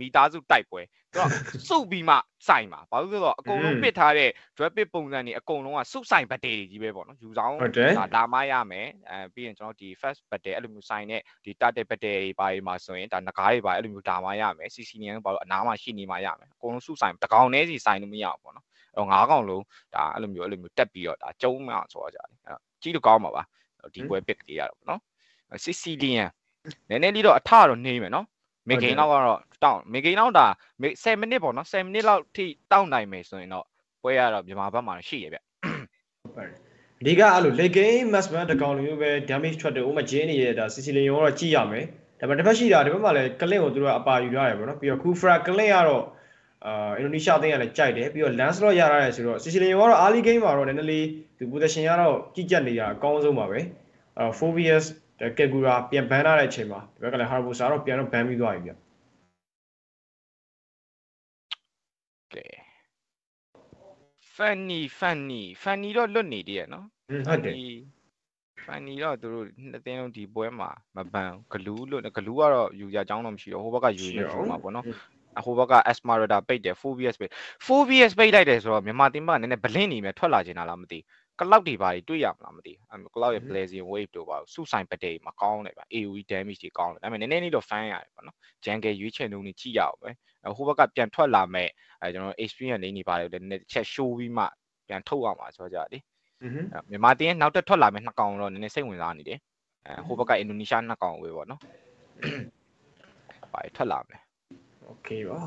မိသားစုတိုက်ပွဲသူကစုပြီးမှစိုင်ပါဘာလို့လဲဆိုတော့အကုန်လုံးပစ်ထားတဲ့ drop pit ပုံစံတွေအကုန်လုံးကစုဆိုင်ဘတ်တေတွေကြီးပဲပေါ့နော်ယူဆောင်ဒါဒါမှရမယ်အဲပြီးရင်ကျွန်တော်ဒီ first ဘတ်တေအဲ့လိုမျိုးဆိုင်နဲ့ဒီ target ဘတ်တေတွေပါတွေမှာဆိုရင်ဒါငကားတွေပါအဲ့လိုမျိုးဒါမှရမယ် CC နေဘာလို့အနားမှာရှိနေမှရမယ်အကုန်လုံးစုဆိုင်တကောင်တည်းစီဆိုင်လို့မရဘူးပေါ့နော်အဲ့တော့ငါးကောင်လုံးဒါအဲ့လိုမျိုးအဲ့လိုမျိုးတက်ပြီးတော့ဒါကျုံးမှဆိုတော့ကြာတယ်အဲ့တော့ကြီးလို့ကောင်းပါပါဒီပွဲ pick တွေရတော့ပေါ့နော် Sicilian နည်းနည်းလေးတော့အထတော့နေမယ်နော် မေဂိန်လောက်ကတော့တောင်းမေဂိန်လောက်ဒါ7မိနစ်ပေါ့နော်7မိနစ်လောက်ထိတောင်းနိုင်မယ်ဆိုရင်တော့ပွဲရတော့မြန်မာဘက်မှာရှိရဗျဟုတ်ပါတယ်အဓိကအဲ့လို late game match man တကောင်လိုမျိုးပဲ damage ထွက်တယ်ဥမာဂျင်းနေရတာ Sicilian ရောတော့ကြည့်ရမယ်ဒါပေမဲ့တစ်ဖက်ရှိတာဒီဘက်မှာလည်းကလင့်ကိုသူတို့ကအပါယူထားတယ်ပေါ့နော်ပြီးတော့ Kufra ကလင့်ကတော့အာအင်ဒိုနီးရှားအသင်းကလည်းကြိုက်တယ်ပြီးတော့ Lancelot ရရတယ်ဆိုတော့ Sicilian ရောကတော့ early game မှာတော့နည်းနည်းလေးဒီ position ကတော့ကြည့်ကြက်နေတာအကောင်းဆုံးပါပဲအဲ Phobius ကက်ဂူရာပြန်ဘန်လာတဲ့အချိန်မှာဒီဘက်ကလည်း Harbosa တော့ပြန်တော့ဘန်ပြီးသွားပြီဗျကဲ Fanny Fanny Fanny တော့လွတ်နေသေးရနော်ဟုတ်တယ် Fanny တော့သူတို့နှစ်သင်းလုံးဒီပွဲမှာမပန်ဂလူးလွတ်ဂလူးကတော့ယူရအကြောင်းတော့မရှိတော့ဟိုဘက်ကယူနေယူမှာပေါ့နော်ဟိုဘက်က Esmeralda ပိတ်တယ် Phobius ပိတ် Phobius ပိတ်လိုက်တယ်ဆိုတော့မြန်မာတင်းမကနည်းနည်းဘလင်းနေမြထွက်လာခြင်းလားမသိက လောက်တွေပါတွေ့ရမလားမသိဘူးကလောက်ရဲ့ blazing wave တို့ပါစုဆိုင်ပတေမကောင်းတယ်ဗျ AoE damage တွေကောင်းတယ်ဒါပေမဲ့နည်းနည်းလေးတော့ fan ရတယ်ပေါ့နော် jungle ရွေးချယ်နှုန်းတွေကြည့်ရအောင်ပဲဟိုဘက်ကပြန်ထွက်လာမဲ့အဲကျွန်တော် experience လေးနေပါတယ်လည်းနည်းနည်းတစ်ချက် show ပြီးမှပြန်ထုတ်ရမှာဆိုကြလေမြန်မာတင်းရဲ့နောက်တက်ထွက်လာမဲ့နှစ်ကောင်တော့နည်းနည်းစိတ်ဝင်စားနေတယ်အဲဟိုဘက်ကအင်ဒိုနီးရှားနှစ်ကောင်ပဲပေါ့နော်ပါထွက်လာမယ် okay ပါ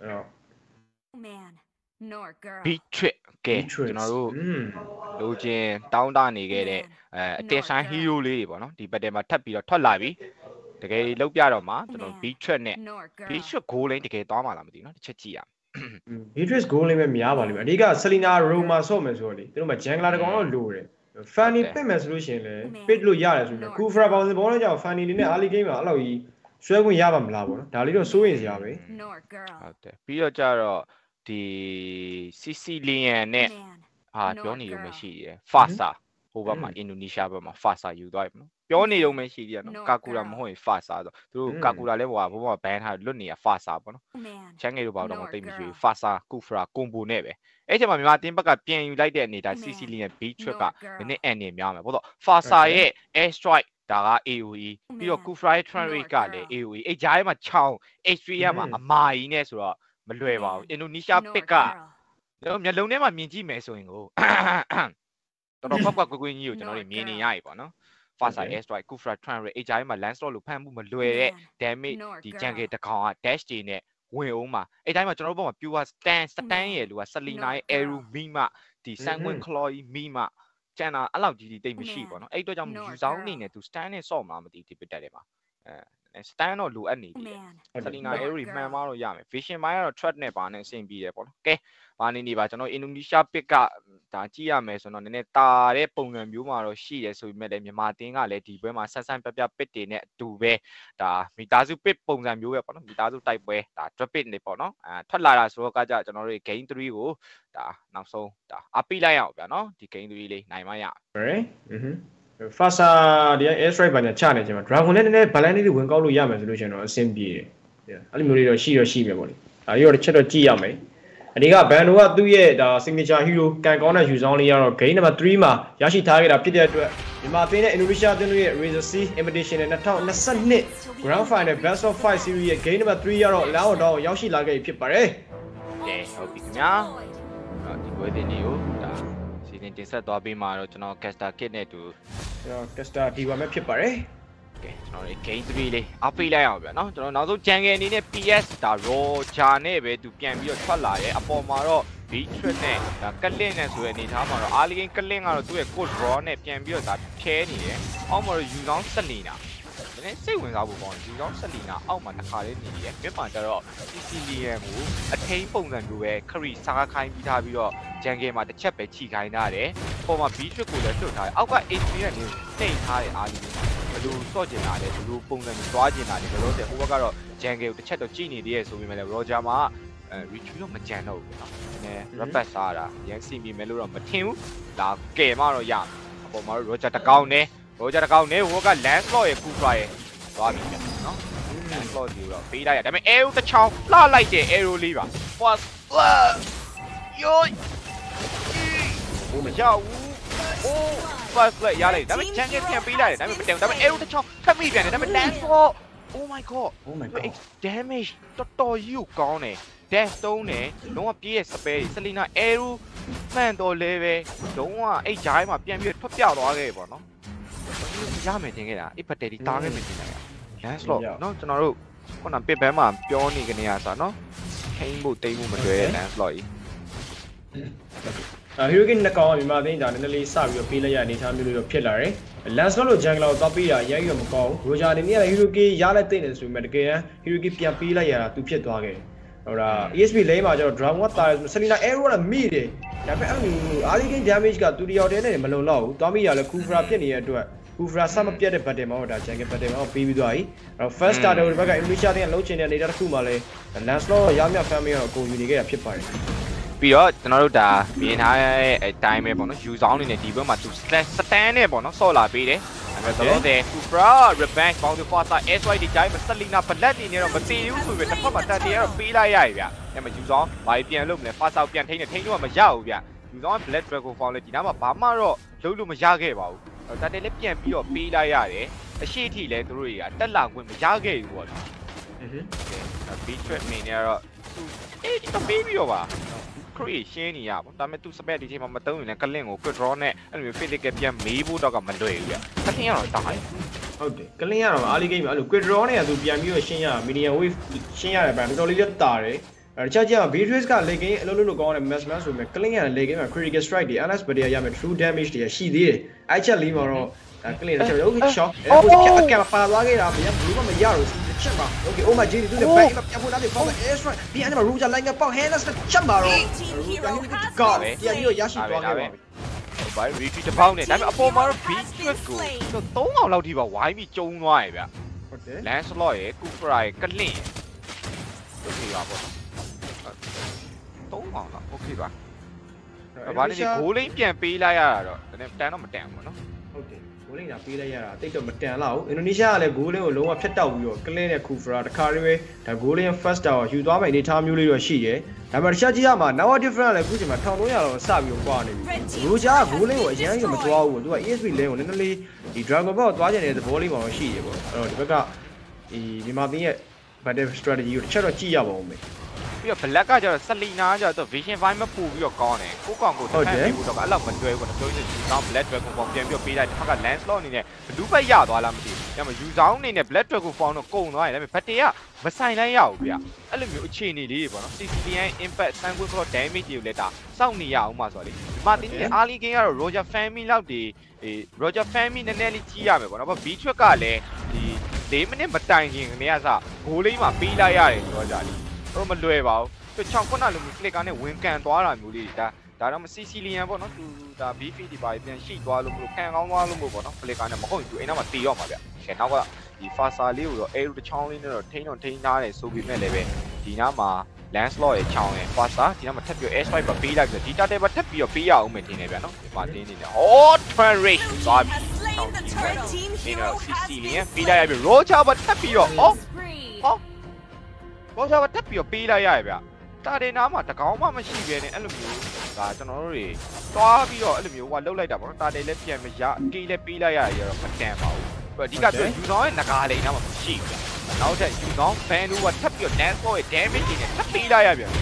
အဲ့တော့ man Beatrix ကဲကျွန်တော်တို့လိုချင်တောင်းတနေခဲ့တဲ့အဲအတက်ဆိုင် hero လေးတွေပေါ့နော်ဒီ battle မှာထပ်ပြီးတော့ထွက်လာပြီတကယ်လောက်ပြတော့မှာကျွန်တော် Beatrix နဲ့ Beatrix goal လေးတကယ်သွားမှာလားမသိဘူးနော်တစ်ချက်ကြည့်ရအောင် Beatrix goal လေးပဲများပါလိမ့်မယ်အဓိက Selena Roma ဆော့မယ်ဆိုတော့လေသူတို့မှာ Jungler တကောင်တော့လိုတယ် Fanny ပစ်မယ်ဆိုလို့ရှိရင်လည်းပစ်လို့ရတယ်ဆိုရင် Kufra Bounce ဘောလုံးကြောင့် Fanny လေးနဲ့ early game မှာအဲ့လိုကြီးဆွဲခွင့်ရပါမလားပေါ့နော်ဒါလေးတော့စိုးရင်စရာပဲဟုတ်တယ်ပြီးတော့ကြတော့ ဒီ Sicilian နဲ့ဟာပြောနေရုံမရှိရယ် Fasa ဟိုဘက်မှာအင်ဒိုနီးရှားဘက်မှာ Fasa ယူသွားပြီနော်ပြောနေရုံမရှိသေးရနော်ကာကူလာမဟုတ်ရင် Fasa ဆိုသူတို့ကာကူလာလဲဟိုကဘိုးဘဘန်ထားလွတ်နေရ Fasa ပေါ့နော်ချန်ငယ်တို့ဘာတော့မသိမရှိဘူး Fasa Kufra Combo နဲ့ပဲအဲ့ချိန်မှာမြန်မာတင်းဘက်ကပြန်ယူလိုက်တဲ့အနေဒါ Sicilian B trip ကနည်းနည်းအန်နေများမယ်ဘာလို့ Fasa ရဲ့ air strike ဒါက AOE ပြီးတော့ Kufra ရဲ့ Trend rate ကလည်း AOE အဲ့ကြားထဲမှာချောင်း H3 ရမှာအမာကြီးနဲ့ဆိုတော့ မလွယ်ပါဘူးအင်ဒိုနီးရှားပစ်ကကျွန်တော်မျက်လုံးထဲမှာမြင်ကြည့်မယ်ဆိုရင်ကိုတော်တော်ကွက်ကွက်ကွက်ကွင်းကြီးကိုကျွန်တော်တို့မြင်နေရပြီပေါ့နော် Fasa air strike Kufra Tran Ray အကြိုင်းမှာ land slot လို့ဖမ်းမှုမလွယ်တဲ့ damage ဒီ jungle တကောင်က dash တွေနဲ့ဝင်အောင်မှာအဲ့တိုင်းမှာကျွန်တော်တို့ဘက်မှာ pure stand stand ရဲ့လူက Selina ရဲ့ Aero မိမဒီ Sanguine Claw မိမကျန်တာအဲ့လောက်ကြီးကြီးတိတ်မရှိပေါ့နော်အဲ့အတွက်ကြောင့်ယူဆောင်နေနဲ့သူ stand နဲ့ဆော့မှာမသိဒီပစ်တက်တယ်မှာအဲ stand တော့လိုအပ်နေပြီဆလီနာ Aerie မှန်မတော့ရမယ် vision ပိုင်းကတော့ threat နဲ့ပါနဲ့အဆင်ပြေတယ်ပေါ့နော်ကဲဘာနေနေပါကျွန်တော်အင်ဒိုနီးရှားပစ်ကဒါကြည့်ရမယ်ဆိုတော့နည်းနည်းတာတဲ့ပုံစံမျိုးမှာတော့ရှိရဲဆိုပေမဲ့လည်းမြန်မာတင်းကလည်းဒီပွဲမှာဆက်ဆန်းပြပြပစ်တွေနဲ့အတူပဲဒါမိသားစုပစ်ပုံစံမျိုးပဲပေါ့နော်မိသားစုတိုက်ပွဲဒါ drop pit နေပေါ့နော်အဲထွက်လာတာဆိုတော့ကကြကျွန်တော်တို့ game 3ကိုဒါနောက်ဆုံးဒါအပိလိုက်ရအောင်ဗျာနော်ဒီ game 3လေးနိုင်မှရဟုတ်ဟွန်း Fasa ဒီ air strike ဘာညာချနေချိန်မှာ Dragon နဲ့နည်းနည်း balance လေးဝင်ကောက်လို့ရမယ်ဆိုလို့ရှိရင်တော့အဆင်ပြေတယ်အဲ့လိုမျိုးလေးတော့ရှိတော့ရှိမယ်ပေါ့လေဒါကြီးတော့တစ်ချက်တော့ကြည့်ရမယ်အဓိကဘန်ဒိုကသူ့ရဲ့ဒါ signature hero ကန်ကောင်းတဲ့ယူဆောင်လေးကတော့ game number 3မှာရရှိထားခဲ့တာဖြစ်တဲ့အတွက်မြန်မာအသင်းနဲ့ Indonesia အသင်းတို့ရဲ့ Razor C Invitation နဲ့2022 Grand Final Best of 5 Series ရဲ့ game number 3ကတော့လောင်းတော့ရောက်ရှိလာခဲ့ပြီဖြစ်ပါတယ်။ကဲဟုတ်ပြီခင်ဗျာ။ဒီပွဲတင်လေးကို ဒါရင်တင်ဆက်သွားပေးမှာတော့ကျွန်တော် caster kit နဲ့တူကျွန်တော် caster diva မဲ့ဖြစ်ပါတယ်ကဲကျွန်တော်ဒီ game 3လေးအားပေးလိုက်အောင်ဗျာနော်ကျွန်တော်နောက်ဆုံး jungle အနေနဲ့ PS ဒါ Roger နဲ့ပဲသူပြန်ပြီးတော့ထွက်လာရဲအပေါ်မှာတော့ B trip နဲ့ဒါကလင့်နဲ့ဆိုတဲ့အနေထားမှာတော့ early game ကလင့်ကတော့သူ့ရဲ့ code draw နဲ့ပြန်ပြီးတော့ဒါခဲနေတယ်အောက်မှာတော့ယူကောင်းဆက်နေတာ နည်းစိတ်ဝင်စားဖို့ကောင်းတယ်ဒီကောင်ဆက်လီနာအောက်မှာတစ်ခါလေးနေရတယ်မြန်မာကျတော့ Sicilian ကိုအထိန်ပုံစံလိုပဲခရီစားခိုင်းပြီးထားပြီးတော့ဂျန်ကယ်မှာတစ်ချက်ပဲခြိခိုင်းထားတယ်ပေါ်မှာ B trick ကိုလည်းလွတ်ထားတယ်အောက်က HP နဲ့နေတိတ်ထားတဲ့အားကြီးဘယ်လိုစော့ကျင်လာလဲဘယ်လိုပုံစံမျိုးသွားကျင်လာလဲဘယ်လိုလဲဟိုဘက်ကတော့ဂျန်ကယ်ကိုတစ်ချက်တော့ကြည့်နေသေးရဲ့ဆိုပေမဲ့လည်း Roger မှာအဲ retrieve တော့မကြံတော့ဘူးနော်။နည်း rapid စားတာရန်စီမီမဲလို့တော့မထင်ဘူး။ဒါကယ်မတော့ရမယ်။အပေါ်မှာတော့ Roger တကောင်းနဲ့ ရောကြတကောင်နေဟိုက land slot ရဲ့ Cupra ရဲ့သွားပြီဗျနော် slot ကြီးတော့ပေးလိုက်ရဒါပေမဲ့ arrow တစ်ချောင်းလှလိုက်တဲ့ arrow လေးပါ first ယိုးဟိုမကြောက်ဘူးအိုး first play ရလိုက်ဒါပေမဲ့ jungle ပြန်ပေးလိုက်တယ်ဒါပေမဲ့မတက်ဘူးဒါပေမဲ့ arrow တစ်ချောင်းထပ်မိပြန်တယ်ဒါပေမဲ့ dance for oh my god oh my god damage တော်တော်ကြီးကိုကောင်းတယ် dash တုံးတယ်လုံးဝပြေးရဲ့ spell ဆလီနာ arrow မှန်တော်လဲပဲလုံးဝအဲ့ဂျိုင်းမှာပြန်ပြီးထွက်ပြောက်သွားခဲ့ပေါ့နော် ရမယ်တင်ခဲ့တာအဲ့ဘက်တရီတားခဲ့မယ်တင်တာ last slot နော်ကျွန်တော်တို့ခုန pit ban မှာပြောနေကနေရစားနော်ထိန်းဖို့တိမ့်ဖို့မလွယ်တဲ့ last slot ကြီးအာဟီရိုကင်နှစ်ကောင်ကမြန်မာသိန်းဒါနည်းနည်းလေးစပြီးတော့ပေးလိုက်ရအနေထားမျိုးလေးတော့ဖြစ်လာတယ်။လန်စလော့လို့ဂျန်ဂလာကိုသွားပေးတာရိုက်ရမကောင်းဘူး။ရိုဂျာအနေနဲ့ကဟီရိုကီရလိုက်တဲ့နေဆိုပေမဲ့တကယ်ဟီရိုကီပြန်ပေးလိုက်ရတာသူဖြစ်သွားခဲ့တယ်။ဟိုဒါ ESP လိမ့်မှာကျတော့ Dragon ကတာဆလီနာ Arrow ကမိတယ်။ဒါပေမဲ့အဲ့လိုအာလီဂင် damage ကသူတယောက်တည်းနဲ့မလုံလောက်ဘူး။သွားမိရလဲ Kufra ဖြစ်နေတဲ့အတွက် Kufra ဆက်မပြတ်တဲ့ battle မှာတော့ဒါ jungle battle မှာပေးပြီးသွားပြီ။အဲ့တော့ first starter ဒီဘက်က Indonesia တင်းကလုံးချင်တဲ့နေတာတစ်ခုမှလဲ Lancelot ရမြ family ကတော့အကုန်ယူနေခဲ့တာဖြစ်ပါတယ်။ပြီးတော့ကျွန်တော်တို့ဒါမြင်ထားတဲ့အတိုင်းပဲပေါ့နော်ယူဆောင်နေနဲ့ဒီဘက်မှာသူစတန်နဲ့ပေါ့နော်ဆော့လာပေးတယ်အဲ့မဲ့တော့တဲ့ Cupra Revenge Bound for Fast SY ဒီတိုင်းမှာစလီနာဘလက်နေနေတော့မတည်ဘူးဆိုပြီးတစ်ဖက်မှာတက်တည်းကတော့ပေးလိုက်ရပြီဗျအဲ့မဲ့ယူဆောင်ဘာပြန်လုပ်မလဲ Fast Out ပြန်ထိန်းနေထိန်းတော့မရဘူးဗျယူဆောင် Black Dragon Fall လေဒီနားမှာဘာမှတော့လုံးလို့မရခဲ့ပါဘူး တက်တည်းလည်းပြန်ပြီးတော့ပေးလိုက်ရတယ်အရှိအထိလည်းသူတို့တွေကတက်လာခွင့်မရခဲ့ဘူးပေါ့နော် อือฮึ ဘီထရက်မင်းเนี่ยတော့သူအေးဒီတော့ပေးပြီးတော့ပါခရီးရှင်းနေရပါဒါပေမဲ့သူစပက်ဒီချိန်မှာမတုံးရင်လည်းကလင့်ကို quick draw နဲ့အဲ့လိုမျိုး physical ပြန်မေးဖို့တော့ကမလွယ်ဘူးဗျ။တစ်ထင်ကတော့တားတယ် ဟုတ်တယ်ကလင်းရတော့အာလီဂိမ်းမှာအဲ့လို quick draw နဲ့ကသူပြန်ပြီးတော့ရှင်းရ medium wave ရှင်းရတယ်ဗျတော်တော်လေးလက်တာတယ် အဲတခြားကျတော့ Beatrice က leg game အလုပ်လုပ်လို့ကောင်းတယ် mass mass ဆိုပေမဲ့ကလင်းရ leg game မှာ critical strike တွေ NS ဘယ်ရရမယ် true damage တွေရှိသေးတယ်အဲ့ချက်လေးမှာတော့ဒါကလင်းတစ်ချက်တော့ okay shock အဲ့ဟိုချက်အကပါသွားခဲ့တာဗျာဘူးမမရတော့ဘူးချက်ပါ okay oh my god သူလည်း back ပြန်ဖို့လာတယ်ပေါ့ air strike ပြန်အဲ့မှာ Ruja line ကပေါက် handless ချက်ပါတော့ကပြန်ပြီးတော့ရရှိသွားခဲ့ပါပြီ။ဟိုဘာ retreat တစ်ပေါက်နဲ့ဒါပေမဲ့အပေါ်မှာတော့ beat trick ကိုတော့3အောင်လောက်ထိပါဝိုင်းပြီးကျုံသွားရဲ့ဗျ။ဟုတ်တယ် Lancelot ရဲ့ Kufra ရဲ့ကလင့်ရဲ့တို့နေပါပေါ့နော်။ 3အောင်လောက် okay ပါ။ဘာလဲဒီ goal line ပြန်ပေးလိုက်ရတာတော့တန်တော့မတန်ဘူးနော်ဟုတ်တယ်ဂိုးလင်းကပေးလိုက်ရတာတိတ်တော့မတန်လောက်အင်ဒိုနီးရှားကလည်းဂိုးလင်းကိုလုံးဝဖျက်တောက်ပြီးတော့ကလင်းနဲ့ခူဖရာတခါတည်းပဲဒါဂိုးလင်း first tower ယူသွားမယ့်အနေထားမျိုးလေးတော့ရှိတယ်ဒါပေမဲ့တခြားကြီးကမှ now different လည်းအခုချိန်မှာ1300လောက်စပြီးတော့ကွာနေပြီရူဂျာကဂိုးလင်းကိုအရင်ကမသွားဘူးသူက ESP လင်းကိုနည်းနည်းလေးဒီ Dragon Ball ကိုသွားကျင်တဲ့သဘောလေးမှတော့ရှိတယ်ပေါ့အဲ့တော့ဒီဘက်ကဒီမြန်မာသင်းရဲ့ battle strategy ကိုတစ်ချက်တော့ကြည့်ရပါဦးမယ် ပြီးတော့ black ကကျတော့ selina ကကျတော့ vision vibe မပူပြီးတော့ကောင်းတယ်ကိုကောင်ကိုတစ်ဖက်ပြီးတော့အဲ့လောက်မတွဲဘူးနော်ပြောရင်ဒီကောင် black dragon form ပြန်ပြီးတော့ပေးလိုက်တစ်ဖက်က landslot အနေနဲ့ဘလူးဘက်ရသွားလားမသိဘူးညမယူဆောင်အနေနဲ့ black dragon form တော့ကုန်သွားရင်ဒါပေမဲ့ battery ကမဆိုင်လိုက်ရဘူးဗျအဲ့လိုမျိုးအခြေအနေလေးတွေပေါ့နော် CCTN impact sanguine cross damage တွေကိုလည်းဒါစောင့်နေရအောင်ပါဆိုတော့လေဒီမှာတင်းနေ early game ကတော့ roger family လောက်ဒီ roger family နည်းနည်းလေးကြီးရမယ်ပေါ့နော်ဘာ b trick ကလည်းဒီ၄မိနစ်မတိုင်ခင်ကနေကစားဂိုးလေးမှာပေးလိုက်ရတယ်ဆိုတော့ကြာလေ တော့မလွယ်ပါဘူးသူချောင်းခုနလိုမျိုး click ကနေဝင်ကန်သွားတာမျိုးလေးဒါဒါတော့မစီစီလီယန်ပေါ့နော်သူဒါ BF ဒီပါပြန်ရှိသွားလို့မလို့ခံကောင်းသွားလို့မို့ပေါ့နော် click ကနေမဟုတ်ဘူးအိမ်နောက်မှာတေရော့မှာဗျကဲနောက်ကဒီ faster လေးကိုတော့ air တစ်ချောင်းလေးနဲ့တော့ထိန်းတော့ထိန်းထားတယ်ဆိုပြီးမဲ့လည်းပဲဒီနားမှာ landslot ရဲ့ချောင်းရဲ့ faster ဒီနားမှာထပ်ပြီး air strike ပါပေးလိုက်ပြီးဒီ target ပါထပ်ပြီးတော့ပေးရအောင်မယ်ထင်တယ်ဗျနော်ဒီမှာတင်းနေတယ် oh turn rate သွားပြီဒီတော့ CC လေးပေးလိုက်ရပြီ roger ပါထပ်ပြီးတော့ oh ဘောချာပါတက်ပြီးတော့ပေးလိုက်ရရဗျတာတယ်နားမှာတကောင်မှမရှိဘဲနဲ့အဲ့လိုမျိုးဒါကျွန်တော်တို့တွေသွားပြီးတော့အဲ့လိုမျိုးဟိုကလှုပ်လိုက်တာပေါ့နော်တာတယ်လည်းပြန်မရကေးလည်းပေးလိုက်ရရတော့မတန်ပါဘူးအဓိကပြောယူဆောင်ရဲ့ငကားလိန်နားမှာမရှိဘူးဗျနောက်ထပ်ယူဆောင်ဘန်တို့ကထပ်ပြီးတော့ dance floor ရဲ့ damage တွေနဲ့ထပ်ပေးလိုက်ရပြန်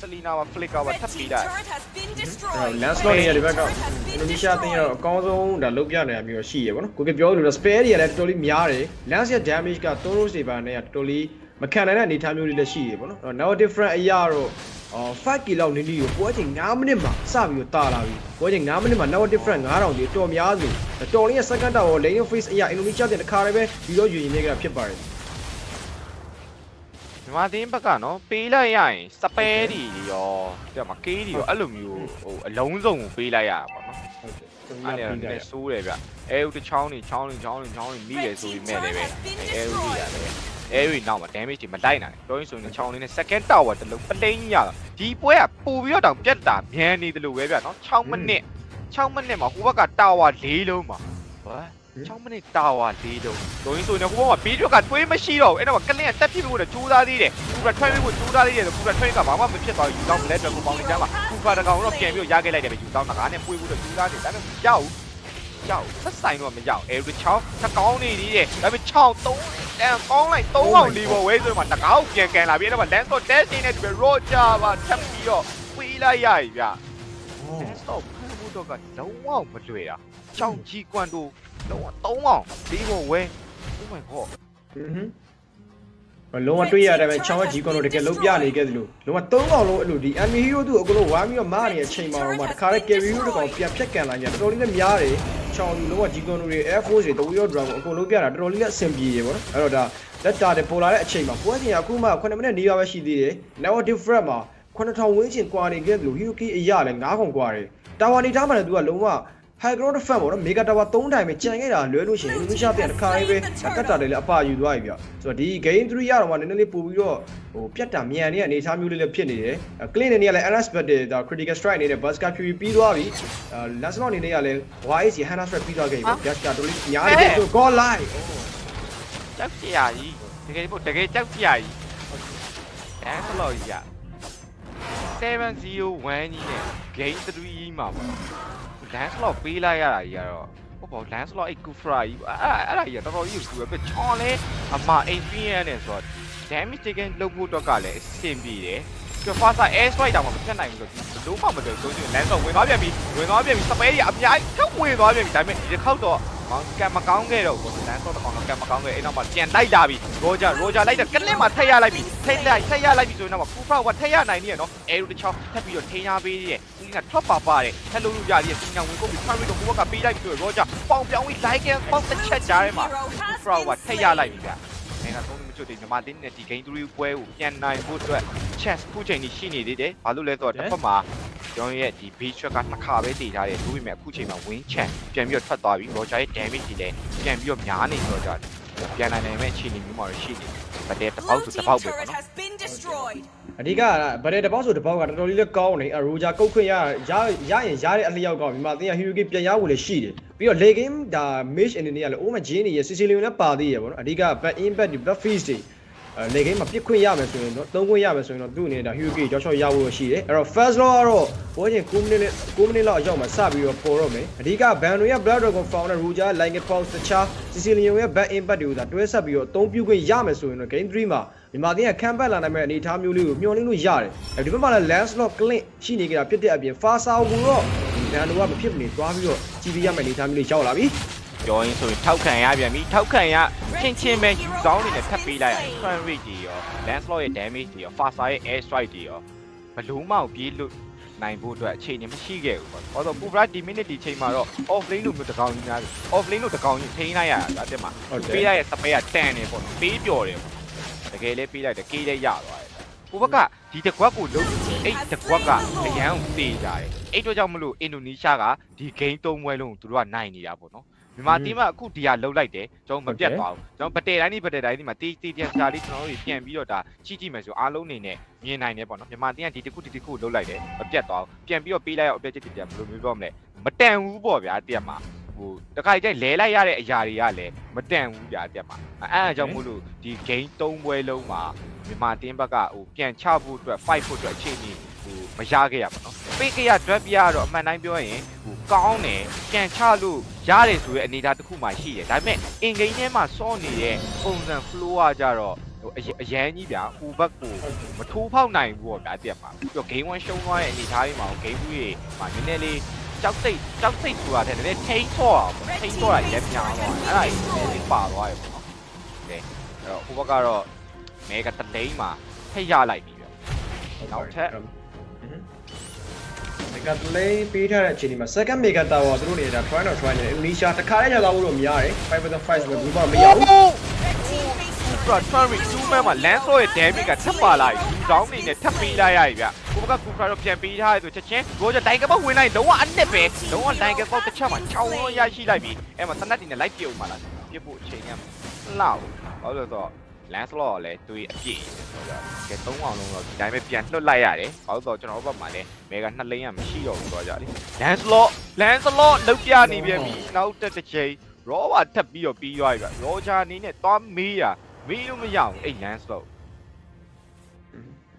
ဆလီနာက flicker ကထပ်ပေးလိုက်အဲ့ Lancelot နေရဒီဘက်ကအင်ဒိုနီးရှားအသင်းရတော့အကောင်းဆုံးဒါလုံးပြနေရမျိုးရှိရပေါ့နော်ကိုကပြောလို့ spare တွေကလည်းတော်တော်လေးများတယ် Lance ရဲ့ damage က Toro Saber နဲ့ကတော်တော်လေး မခံနိုင်တဲ့အနေအထားမျိုးလေးလည်းရှိရပေါ့နော်အဲ့တော့ now different အရာတော့အော်5ကီလောက်နင်းပြီးပွဲချိန်9မိနစ်မှာစပြီးတော့တာလာပြီပွဲချိန်9မိနစ်မှာ now different 9000ကြီးတော်များစုတော်လေးရဲ့ second tower lane face အရာအင်ဒိုနီးရှားတင်တစ်ခါတည်းပဲဒီတော့ယူရင်နေကြတာဖြစ်ပါတယ်မြန်မာတင်းဘက်ကနော်ပေးလိုက်ရရင်စပဲတွေရောတဲ့မှာကေးတွေရောအဲ့လိုမျိုးဟိုအလုံးစုံကိုပေးလိုက်ရတာပေါ့နော်ဟုတ်တယ်အဲ့ဒါလည်းဆိုးတယ်ဗျအဲဦးတစ်ချောင်းနေချောင်းနေချောင်းနေချောင်းနေမိတယ်ဆိုပြီးမဲ့လည်းပဲအဲဦးကြီးရတယ် အဲဦးနောက်မှာ damage တွေမလိုက်နိုင်ပြောရင်ဆိုရင်ချောင်းလေးနဲ့ second tower တလုံးပလိန်ရတာဒီပွဲကပို့ပြီးတော့တောင်ပြတ်တာမြန်နေတယ်လို့ပဲဗျနော်6မိနစ်6မိနစ်မှာဟိုဘက်က tower ၄လုံးမှာဟမ်6မိနစ်တာဝါ၄တုံးဒိုင်းဆိုရင်ဟိုဘက်ကဘေးကျွက်ကတွေးမရှိတော့ဘူးအဲ့တော့ကလင်းကတက်ပြစ်ဖို့တော့ကြိုးစားသေးတယ်ပူရာထွက်ပြီးဖို့ကြိုးစားသေးတယ်ဆိုပူရာထွက်ကဘာမှမဖြစ်သွားဘူးယူတော့လက်တော့ကိုပေါင်းနေကြမှာပူဖာတကောင်တော့ပြန်ပြီးရခဲ့လိုက်တယ်ပဲယူတော့ငါးနဲ့ပွေးဖို့တော့ကြိုးစားနေဒါပေမဲ့ကြောက် ကြောက်ဆက်ဆိုင်တော့မကြောက်အဲလိုချောင်းတစ်ကောင်းနေသေးတယ်ဒါပေမဲ့6 3တန်ကောင်းလိုက်3အောင်လေးပေါ်ဝဲဆိုတော့တကောက်ပြန်ကန်လာပြီးအဲ့တော့လန်ဆိုတက်နေတယ်ဒီရော့ဂျာပါထပ်ပြီးတော့ပွေးလိုက်ရပြီဗျ Dance stop ဖမ်းဖို့တော့ကလုံးဝမလွယ်တာချောင်းကြီးကွမ်တို့လုံးဝ3အောင်ဒီပေါ်ဝဲ Oh my god ဟွန်း လုံးဝတွေးရတဲ့အတိုင်းချောင်းကြီးကွန်တို့တကယ်လုံးပြနေခဲ့သလိုလုံးဝ၃កောင်လုံးအဲ့လိုဒီ enemy hero သူ့အကလုံးဝိုင်းပြီးတော့မားနေတဲ့အချိန်မှာတော့မှတခါလေ carry hero တကောင်ပြန်ဖြတ်ကန်လာကြတော်တော်လေးနဲ့များတယ်ချောင်းသူလုံးဝကြီးကွန်တို့တွေ air force တွေတဝီရော dragon အကုန်လုံးပြတာတော်တော်လေးနဲ့အဆင်ပြေရေပေါ့နော်အဲ့တော့ဒါလက်တာတွေပေါ်လာတဲ့အချိန်မှာပွဲစဉ်ကအခုမှ9မိနစ်နီးပါးပဲရှိသေးတယ် now different မှာ9000ဝန်းကျင်ကွာနေခဲ့သလို hero key အရာလည်း9ခုကွာတယ်တာဝါနေထားမှလည်းသူကလုံးဝ high ground fan ပေါ့နော် mega tower 3တိုင်ပဲကြံခဲ့တာလွဲလို့ရှိရင် Indonesia ပြန်တစ်ခါလေးပဲကတ်တာတွေလည်းအပယူသွားပြီဗျဆိုတော့ဒီ game 3ရတော့မှနည်းနည်းလေးပို့ပြီးတော့ဟိုပြတ်တာမြန်နေတဲ့အနေအထားမျိုးလေးလည်းဖြစ်နေတယ် clean နေနေကလည်း unexpected ဒါ critical strike နေတဲ့ busker fury ပြီးသွားပြီအဲ last round နေနေကလည်း YAC hana strike ပြီးသွားခဲ့ပြီ dash ကတော်လေးညားနေတယ်ဆို goal line ကြောက်ကြရကြီးတကယ်ပို့တကယ်ကြောက်ကြရကြီးအဲဆလော်ကြီးอ่ะ701ကြီးနဲ့ game 3ကြီးမှာပေါ့ dance slot ပေးလိုက်ရတာကြီးကတော့ဟုတ်ပေါ့ dance slot အဲ့ kufra ကြီးအဲ့အဲ့ဒါကြီးကတော်တော်ကြီးကိုကူပဲချောင်းလဲအမ APN နဲ့ဆိုတော့ damage taken လုပ်ဖို့တော့ကလည်းအဆင်ပြေတယ်ကျ fast air strike တောင်မှမဖြတ်နိုင်ဘူးလို့လုံးဝမတွေ့ဆိုရင် land တော့ဝင်သွားပြန်ပြီဝင်သွားပြန်ပြီစပဲကြီးအများကြီးထပ်ဝင်သွားပြန်ပြီဒါပေမဲ့ဒီတစ်ခေါက်တော့ မောင်ကံမကောင်းခဲ့တော့ဘူးလမ်းတော့တကောင်တော့ကံမကောင်းခဲ့အဲ့နောက်မှာပြန်လိုက်လာပြီရောဂျာရောဂျာလိုက်တော့ကလစ်မှာထက်ရလိုက်ပြီထိတ်လိုက်ထက်ရလိုက်ပြီဆိုရင်တော့ကူဖရာကထက်ရနိုင်နေရနော်အဲလိုတစ်ချောင်းထပ်ပြီးတော့ထိန်းရပေးရဲ့ဒီက top ပါပါတယ်ထက်လို့လို့ရရည်ပညာဝင်ကုန်ပြီဖရီတော့ဘိုးကပေးလိုက်ပြီဆိုရောဂျာပေါင်ပြောင်းပြီး like and ပေါက်တစ်ချက်ကြားထဲမှာကူဖရာကထက်ရလိုက်ပြီဗျအဲကသုံးမချွတ်တယ်ညီမတင်းနဲ့ဒီ game 3ပွဲကိုပြန်နိုင်ဖို့အတွက် chance ခုချိန်ကြီးရှိနေသေးတယ်ဘာလို့လဲဆိုတော့တစ်ဖက်မှာ ကျွန်တော်ရဲ့ဒီ beach track ကတစ်ခါပဲတည်ထားတယ်သူ့ပေမဲ့အခုချိန်မှာ win chance ပြန်ပြီးတော့ထွက်သွားပြီ Roger ရဲ့ damage ကြီးလည်းပြန်ပြီးတော့များနေတော့ကြတယ်ပြန်နိုင်နိုင်မဲ့အခြေအနေမျိုးမှာရှိနေတယ်ဗတဲ့တစ်ပေါက်ဆိုတစ်ပေါက်ပဲပေါ့နော် has been destroyed. အဓိကဗတဲ့တပေါက်ဆိုတပေါက်ကတော်တော်လေးလည်းကောင်းနေအရိုဂျာကုတ်ခွင့်ရရရရင်ရတဲ့အလျောက်ကောင်းမြန်မာတင်းက hero key ပြန်ရဖို့လည်းရှိတယ်ပြီးတော့ late game ဒါ mage အနေနဲ့ကလည်း oh my gene ရဲ့ Sicilian လည်းပါသေးရပေါ့နော်အဓိက back impact ဒီ back feast တွေ အဲ late game မှာပြစ်ခွင့်ရမယ်ဆိုရင်တော့သုံးခွင့်ရမယ်ဆိုရင်တော့သူ့အနေနဲ့ဒါ hero key ကြောက်ချောက်ရဖို့ရှိတယ်အဲ့တော့ first law ကတော့ဘောချင်း9မိနစ်9မိနစ်လောက်အရောက်မှာစပြီးတော့ပေါ်တော့မယ်အဓိက ban တွေရဲ့ blood dragon founder roger like pulse တခြား Sicilian ရဲ့ back impact တွေကိုဒါတွဲဆက်ပြီးတော့အသုံးပြုခွင့်ရမယ်ဆိုရင်တော့ game 3မှာမြန်မာတင်းကခံပတ်လာနိုင်မဲ့အနေအထားမျိုးလေးကိုမျှော်လင့်လို့ရတယ်အဲဒီဘက်မှာလည်း landslot clint ရှိနေကြတာဖြစ်တဲ့အပြင် fasa ကိုတော့ဒီ ban တွေကမဖြစ်မနေသွားပြီးတော့ကြည့်ပြရမယ့်အနေအထားမျိုးလေးရောက်လာပြီ ပြောရင်းဆိုရင်ထောက်ခံရပြန်ပြီထောက်ခံရချင်းချင်းပဲယူကောင်းနေနဲ့ထပ်ပေးလိုက်ရတယ် front rate ကြီးရော landslot ရဲ့ damage တွေရော fasa ရဲ့ air strike တွေရောဘလုံးမောက်ပြေးလို့နိုင်ဖို့အတွက်အခြေအနေမရှိခဲ့ဘူးပေါ့။ဟောတော့ Puvra ဒီ minute ဒီချိန်မှာတော့ off lane လို့မျိုးတကောင်ကြီးများ off lane လို့တကောင်ကြီးထိန်းလိုက်ရတာအဲ့မှာဟုတ်တယ်ပေးလိုက်ရဲ့စပယ်ကတန်နေပေါ့နော်ပေးပျော်တယ်ပေါ့။တကယ်လည်းပေးလိုက်တယ်ကေးလည်းရသွားတယ်။ကိုဘက်ကဒီတကွက်ကိုလုံးအဲ့တကွက်ကအရန်ကိုတေးကြတယ်။အဲ့တော့ကြောင့်မလို့အင်ဒိုနီးရှားကဒီ game ၃ပွဲလုံးကိုသူတို့ကနိုင်နေတာပေါ့နော်။ မြန်မာတီးမအခုဒီဟာလှုပ်လိုက်တယ်ကျွန်တော်မပြတ်သွားဘူးကျွန်တော်ဗတဲတိုင်းဒီဗတဲတိုင်းဒီမှာတီးတီးတန်ရှာလေးကျွန်တော်တို့ပြန်ပြီးတော့ဒါကြည့်ကြည့်မယ်ဆိုအားလုံးနေနဲ့မြင်နိုင်တယ်ပေါ့နော်မြန်မာတီးကဒီတစ်ခုဒီတစ်ခုလှုပ်လိုက်တယ်မပြတ်သွားဘူးပြန်ပြီးတော့ပေးလိုက်အောင်အပြည့်ချက်ပြန်ဘယ်လိုမျိုးပြောမလဲမတန်ဘူးပေါ့ဗျာတက်မှာဟိုတခါကြိုက်လဲလိုက်ရတဲ့အရာတွေကလည်းမတန်ဘူးဗျာတက်မှာအဲအဲကြောင့်မို့လို့ဒီ game ၃ပွဲလုံးမှာမြန်မာတင်းဘက်ကဟိုပြန်ချဖို့အတွက် fight ဖို့အတွက်အခြေအနေ ဟိုမရခဲ့ရပါတော့ပေးခဲ့ရ drop ပြရတော့အမှန်တိုင်းပြောရင်ဟိုကောင်းတယ်ပြန်ချလို့ရတယ်ဆိုရဲ့အနေအထားတစ်ခုမှရှိတယ်ဒါပေမဲ့အင်ဂိမ်းထဲမှာစောနေတဲ့ပုံစံ flow ကကြတော့ဟိုအရအရန်ကြီးဗျာဟိုဘက်ကိုမထိုးဖောက်နိုင်ဘူးပေါ့ဗျာတက်မှာပြီးတော့ game 1ရှုံးသွားတဲ့အနေအထားတွေမှာ game 2တွေမှာနည်းနည်းလေးကြောက်စိတ်ကြောက်စိတ်ဆိုတာတဲ့နည်းနည်းထိန်းချော့အောင်ထိန်းချော့တာလည်းများသွားတယ်အဲ့ဒါကြီးနည်းနည်းပါသွားရပေါ့နော်ကဲအဲ့တော့ဟိုဘက်ကတော့မဲကတလိမ့်မှာထည့်ရလိုက်ပြီဗျာနောက်ထပ် mega delay ပေးထားတဲ့အချိန်ဒီမှာ second mega tower သူတို့နေတာ try not try နေတယ် Indonesia တခါတည်းရောက်သွားဖို့တော့များတယ်5.5ဆိုတော့ဘူးမမရဘူးပရာထရီတူးမဲမှာလန်ဆိုရဲ့ damage ကထပ်ပါလာပြီ။ဒေါင်းနေနဲ့ထပ်ပေးလိုက်ရပြီဗျ။ကိုဘကကူဖရာတော့ပြန်ပေးထားရဆိုချက်ချင်းကိုကျတိုင်ကပောက်ဝင်လိုက်လုံးဝအနစ်ပဲ။လုံးဝတိုင်ကပောက်တစ်ချက်မှာချောင်းလုံးရရှိလိုက်ပြီ။အဲ့မှာသနတ်တင်နဲ့လိုက်ပြုတ်มาလား။ပြစ်ဖို့အချိန်ကလောက်။ဘာလို့လဲဆိုတော့ lance law ကလည်းတွေးအပြည့်ဆိုတော့ကဲ၃အောင်လုံးတော့ဒီတိုင်းပဲပြန်လွတ်လိုက်ရတယ်။ဘာလို့ဆိုတော့ကျွန်တော်တို့ဘက်မှာလည်းမဲကနှစ်လိန်းကမရှိတော့ဘူးဆိုတော့ကြလေ။ lance law lance law လောက်ပြနေပြန်ပြီ။နောက်တစ်တစ်ချိန်ရောပါထပ်ပြီးတော့ပြီးသွားပြီဗျရောဂျာအနေနဲ့သွားမေးရမေးလို့မရဘူးအဲ့ lance လို့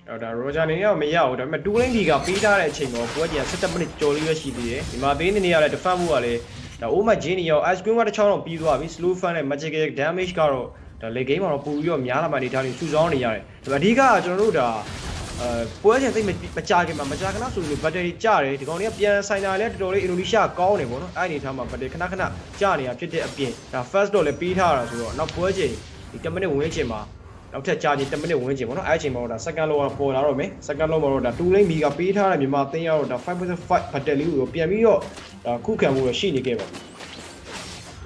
အော်ဒါရိုဂျာနေရောမရဘူးဒါပေမဲ့တူလင်းဒီကပေးထားတဲ့အချိန်တော့ကိုကကြီး17မိနစ်ကျော်လေးပဲရှိသေးတယ်ဒီမှာသေးနေနေရတဲ့ defend မှုကလည်းဒါ oh my genie ရော ice cream ကတစ်ချောင်းတော့ပြီးသွားပြီ slow fan နဲ့ magical damage ကတော့ ဒါ late game မှာတော့ပို့ပြီးတော့များလာမှအနေထားတွေစူဆောင်းနေရတယ်ဒါပေမဲ့အဓိကကျွန်တော်တို့ဒါအဲပွဲချင်းသိမမကြခင်မှာမကြခဏဆိုလို့ battery ကျတယ်ဒီကောင်တွေကပြန်ဆိုင်တာလည်းတော်တော်လေးအင်ဒိုနီးရှားကောင်းနေပေါ့နော်အဲ့ဒီထားမှာ battery ခဏခဏကျနေတာဖြစ်တဲ့အပြင်ဒါ first တော့လည်းပြီးထားတာဆိုတော့နောက်ပွဲချင်းဒီ10မိနစ်ဝင်ချင်းမှာနောက်ထပ်ကြာချင်း10မိနစ်ဝင်ချင်းပေါ့နော်အဲ့ချိန်မှာတော့ဒါ second low ကပေါ်လာတော့မယ် second low မှာတော့ဒါ2 lane မီကပေးထားတဲ့မြန်မာအသင်းရတော့ဒါ5.5 battery ကိုပြန်ပြီးတော့ဒါခုခံမှုတော့ရှိနေခဲ့ပါဘူး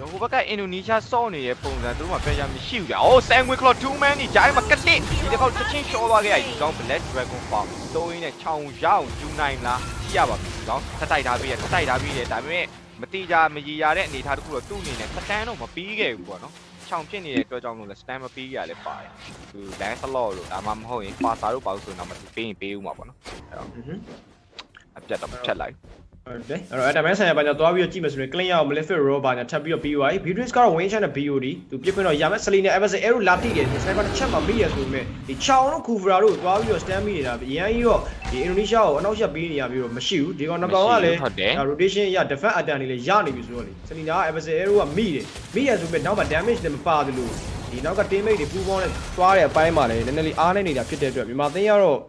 တော့ဟိုဘက်ကအင်ဒိုနီးရှားစော့နေတဲ့ပုံစံသူတို့က pressure မရှိဘူးကြာ။အော် Sandwich Claw 2 man ကြီးဂျားမှာကလစ်ဒီတစ်ခေါက်ချက်ချင်းရှော့သွားခဲ့ရဒီကောင် Black Dragon Farm တိုးရင်းနဲ့ချောင်ရအောင်ယူနိုင်လားကြည့်ရပါဘူးဒီကောင်ထတိုက်ထားပြီးရထတိုက်ထားပြီးရဒါပေမဲ့မတိကြမကြီးရတဲ့အနေအထားတစ်ခုတော့သူ့အနေနဲ့စတန်တော့မပြီးခဲ့ဘူးပေါ့နော်။ချောင်ဖြစ်နေတဲ့အတွက်ကြောင့်လို့လဲစတန်မပြီးရလဲပါတယ်။သူ Lance Law လို့ဒါမှမဟုတ်ရင် Fasa တို့ပါလို့ဆိုတော့မပေးရင်ပေးဦးမှာပေါ့နော်။အဲ့တော့ဟွန်းအပြတ်တော့ဖြတ်လိုက် ဟုတ်တယ်အဲ့တော့အဲ့ဒါမဲဆိုင်ရပါညာသွားပြီးတော့ကြည့်မယ်ဆိုရင် clean ရအောင် Malefic Row ပါညာထပ်ပြီးတော့ပြီးသွားပြီ Beatrice ကတော့ win channel BOD သူပြစ်ခွင့်တော့ရမယ် Selena Evans Aero လာတိတယ် sniper တစ်ချက်မှမိရဆိုပေမဲ့ဒီချောင်းတို့ Kuvra တို့သွားပြီးတော့ stand မိနေတာအရန်ကြီးတော့ဒီ Indonesia ကိုအနောက်ချက်ပေးနေရပြီးတော့မရှိဘူးဒီကောင်နောက်ကောင်ကလည်း rotation အရ defense attack နေလေရနေပြီဆိုတော့လေ Selena က Evans Aero ကမိတယ်မိရဆိုပေမဲ့နောက်မှာ damage လည်းမပါသလိုဒီနောက်က teammate တွေပူးပေါင်းနဲ့သွားတဲ့အပိုင်းမှာလည်းနည်းနည်းလေးအားနေနေတာဖြစ်တဲ့အတွက်မြန်မာသင်းရတော့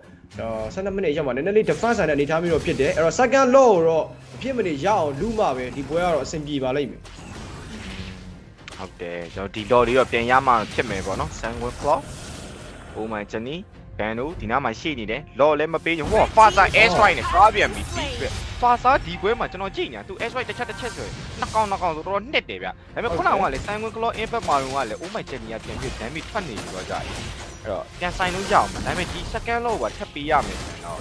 တော့12မိနစ်ရောက်မှနည်းနည်းလေး defense ဆန်တဲ့အနေထားမျိုးတော့ဖြစ်တယ်အဲ့တော့ second law ကိုတော့အဖြစ်မနေရအောင်လူမှပဲဒီပွဲကတော့အဆင်ပြေပါလိမ့်မယ်ဟုတ်တယ်ကျွန်တော်ဒီ law လေးတော့ပြန်ရမှဖြစ်မယ်ပေါ့နော် Sandwich Claw Oh my Jenny ဘန်တို့ဒီနားမှာရှိနေတယ် law လည်းမပေးချင်ဟိုက Fasa air strike နဲ့သွားပြန်ပြီဒီအတွက် Fasa ဒီပွဲမှာကျွန်တော်ကြည့်နေတာသူ air strike တစ်ချက်တစ်ချက်ဆိုရင်နှစ်ကောင်နှစ်ကောင်ဆိုတော့နှစ်တယ်ဗျဒါပေမဲ့ခုနကလည်း Sandwich Claw impact မှာတော့ကလည်း Oh my Jenny ကပြန်ပြီး damage ထွက်နေပြီတော့ကြာတယ် အဲ့တော့ပြန်ဆိုင်လို့ရအောင်ဒါပေမဲ့ဒီ second law ကထပ်ပေးရမယ်ဆိုတော့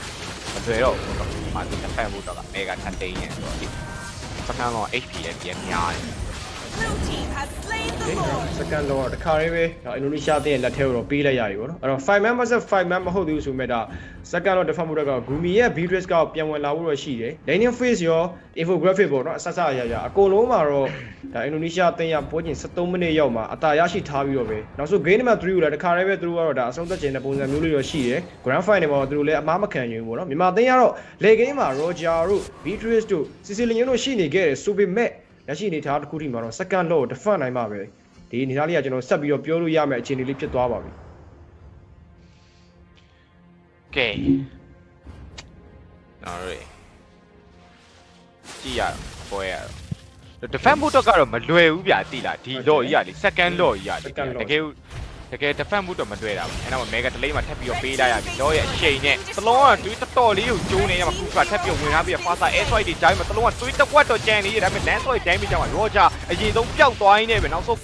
မတွေ့တော့ဘူးတော့ဒီမှာဒီတစ်ဖက်ဖို့တော့က mega ထပ်သိမ်းနေဆိုတော့ဒီ second law HP လည်းပြန်များတယ် Blue team has slain the Lord. second law တခါလေးပဲတော့အင်ဒိုနီးရှားတဲ့လက်ထဲကိုတော့ပေးလိုက်ရပြီပေါ့နော်အဲ့တော့5 man versus 5 man မဟုတ်သေးဘူးဆိုမဲ့ဒါ second law defense မှုတော့က Gumi ရဲ့ Beatrice ကပြန်ဝင်လာဖို့တော့ရှိတယ် Daniel Face ရော infographic ပေါ့နော်အဆက်ဆက်အရာရာအကုန်လုံးမှာတော့ဒါအင်ဒိုနီးရှားအသင်းရပွဲချင်း73မိနစ်ရောက်မှာအတာရရှိထားပြီးတော့ပဲနောက်ဆုံး game number 3ကိုလည်းတခါလေးပဲသူတို့ကတော့ဒါအဆုံးသက်ခြင်းတဲ့ပုံစံမျိုးလေးတော့ရှိတယ် grand final မှာတော့သူတို့လည်းအမားမခံရင်ဘူးပေါ့နော်မြန်မာအသင်းကတော့ leg game မှာ Roger တို့ Beatrice တို့ Sicilian တို့ရှိနေခဲ့တယ်ဆိုပေမဲ့ လက်ရှိအနေထားတစ်ခုထိမှာတော့ second law ကို defend နိုင်မှာပဲဒီအနေထားလေးကကျွန်တော်ဆက်ပြီးတော့ပြောလို့ရမယ့်အခြေအနေလေးဖြစ်သွားပါပြီကဲနော်ရေကြည့်ရတော့ပွဲရတော့ defend ဖို့တော့ကတော့မလွယ်ဘူးဗျာတိလားဒီ law ကြီးကလေ second law ကြီးကလေတကယ် တကယ် defend ဖို့တော့မလွယ်တာဘူးအဲ့တော့ mega delay မှာထပ်ပြီးတော့ပေးလိုက်ရပြီ law ရဲ့အချိန်နဲ့သလုံးကတွေးတော်တော်လေးကိုကျိုးနေရမှာခုကထပ်ပြီးဝင်လာပြီး faster air strike တွေဂျိုင်းမှာသလုံးကတွေးတစ်ကွက်တော့ကြံနေရဒါပေမဲ့ land strike ဂျိုင်းပြီးကြမှာ roger အရင်ဆုံးပျောက်သွားရင်းနဲ့ပဲနောက်ဆုံး